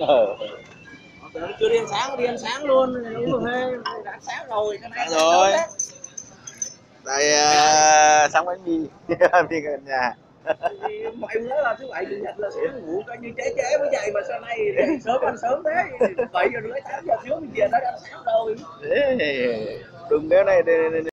ờ. Tưởng chưa đi ăn sáng đi ăn sáng luôn. Cà phê. Đã ăn sáng rồi cái này Sáng rồi. đây à, sáng bánh mì. Mì gần nhà. Mọi bữa là thứ bảy chủ nhật là sẽ ngủ coi như chế chế mới dậy mà sau này sớm ăn sớm thế. Bảy giờ rưỡi tám giờ trước mình về nó đã ăn sáng rồi. Đừng cái này